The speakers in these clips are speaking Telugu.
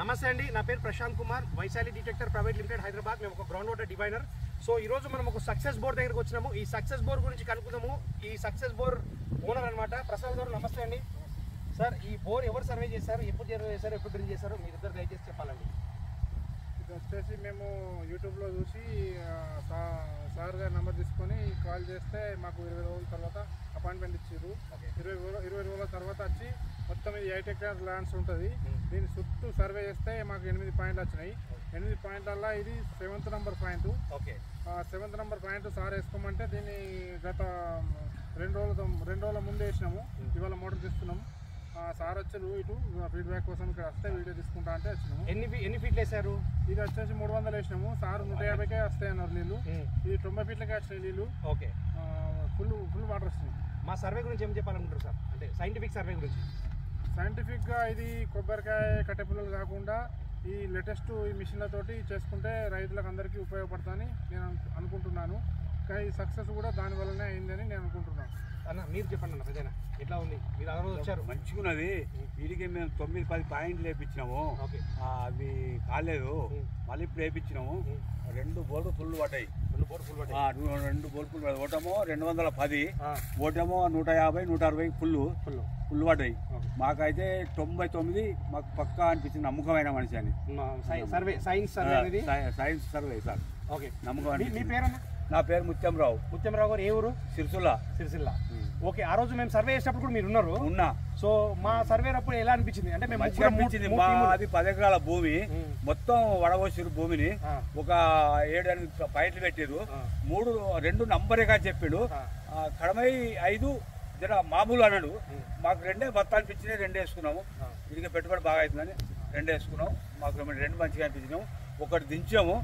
నమస్తే అండి నా పేరు Prashanth Kumar Vaishali detector private limited Hyderabad. మేము ఒక గ్రౌండ్ వాటర్ డివైనర్ సో ఈ రోజు మనం ఒక సక్సెస్ బోర్ దగ్గరకు వచ్చినాము. ఈ సక్సెస్ బోర్ గురించి కనుక్కుందాము. ఈ సక్సెస్ బోర్ ఓనర్ అన్నమాట ప్రసాద్ గారు నమస్తే అండి. సార్ ఈ బోర్ ఎవరు సర్వే చేశారు? ఎప్పుడు సర్వే చేశారు? ఎప్పుడు డ్రిల్ చేశారు? మీరు ఇద్దరు దయచేసి చెప్పాలండి. ఇది వచ్చేసి మేము యూట్యూబ్లో చూసి సార్ గారి నెంబర్ తీసుకొని కాల్ చేస్తే మాకు ఇరవై రోజుల తర్వాత అపాయింట్మెంట్ ఇచ్చారు ఇరవై రోజుల ఇరవై రోజుల తర్వాత వచ్చి మొత్తం ఇది ఎయిట్ ఎకర్స్ ల్యాండ్స్ ఉంటుంది. దీని చుట్టూ సర్వే చేస్తే మాకు ఎనిమిది పాయింట్లు వచ్చినాయి. ఎనిమిది పాయింట్లల్లో ఇది seventh number point okay seventh number point sir వేసుకోమంటే దీన్ని గత రెండు రోజుల రెండు రోజుల ముందు వేసినాము. ఇవాళ మోటార్ తీసుకున్నాము ఆ, సార్ వచ్చారు ఇటు ఫీడ్బ్యాక్ కోసం ఇక్కడ వస్తే వీడియో తీసుకుంటా అంటే వచ్చినాము. ఎన్ని ఎన్ని ఫీట్లు వేశారు ఇది వచ్చేసి మూడు వందలు వేసినాము. సార్ నూట యాభైకే వస్తాయి అన్నారు నీళ్ళు ఇది తొంభై ఫీట్లకే వచ్చినాయి నీళ్ళు ఓకే ఫుల్ ఫుల్ వాటర్ వస్తున్నాయి మా సర్వే గురించి ఏం చెప్పాలనుకుంటారు సార్? అంటే సైంటిఫిక్ సర్వే గురించి. సైంటిఫిక్గా ఇది కొబ్బరికాయ కట్టెపుల్లలు కాకుండా ఈ లేటెస్ట్ ఈ మిషన్లతోటి చేసుకుంటే రైతులకు అందరికీ ఉపయోగపడతాయని నేను అనుకుంటున్నాను. ఈ సక్సెస్ కూడా దాని వల్లనే అయిందని నేను అనుకుంటున్నాను అన్న మీరు చెప్పండి అన్న పెద్దనా ఎట్లా ఉంది. మీరు ఆ రోజు వచ్చారు. మంచిగున్నది. వీడికి మేము తొమ్మిది పది పాయింట్లు వేపించినాము. ఓకే. అవి కాలేదు. మళ్ళీ ఇప్పుడు వేపించినాము. ఉం. రెండు బోర్డు ఫుల్ పడ్డాయి. రెండు బోర్ ఫుల్ పడ్డాయి. రెండు బోర్డు ఫుల్ పడ్డాయి. ఒకటేమో రెండు వందల పది ఒకటేమో నూట యాభై నూట అరవై ఫుల్. ఫుల్. ఫుల్ పడ్డాయి. మాకైతే తొంభై తొమ్మిది మాకు పక్కా అనిపించింది. నమ్మకమైన మనిషి అని. Survey science survey science survey sir. Okay. నమ్మకం మీ- మీ అనిపించింది. పేరన్న? నా పేరు ముత్యంరావు. ముత్యంరావు గారు ఏ ఊరు? సిరిసుల సిరిసిల్ల. ఓకే ఆ రోజు మేము సర్వే చేసినప్పుడు కూడా మీరు ఉన్నారు? ఉన్నా. సో మా సర్వే అప్పుడు ఎలా అనిపించింది? అంటే మేము మంచిగా అనిపించింది. మా. అది పది ఎకరాల భూమి. మొత్తం వడవసిరు భూమిని. ఒక ఏడు ఎనిమిది పాయింట్లు పెట్టారు. మూడు రెండు నంబరేగా చెప్పాడు. కడమై ఐదు జర మామూలు అన్నాడు. మాకు రెండే బత్తా అనిపించినాయి రెండే వేసుకున్నాము. వీడికి పెట్టుబడి బాగా అవుతుందని రెండే వేసుకున్నాం. మాకు రెండు మంచిగా అనిపించినాము. ఒకటి దించాము.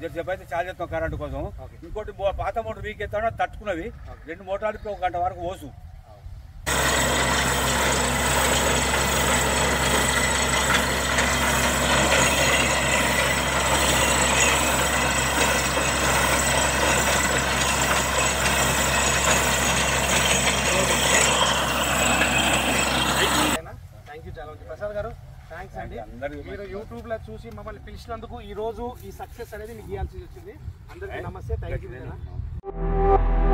జర చెప్పైతే చార్జ్ చేస్తాం కరెంటు కోసం. ఇంకోటి పాత మోటార్ వీక్ ఎత్తాడో తట్టుకున్నది రెండు మోటార్లకి ఒక గంట వరకు ఓసు థ్యాంక్ యూ చాలా మంది ప్రసాద్ గారు థ్యాంక్స్ అండి మీరు యూట్యూబ్లో చూసి మమ్మల్ని పిలిచినందుకు ఈ రోజు ఈ సక్సెస్ అనేది మీకు ఇవ్వాల్సి వచ్చింది. అందరికీ నమస్తే థ్యాంక్ యూ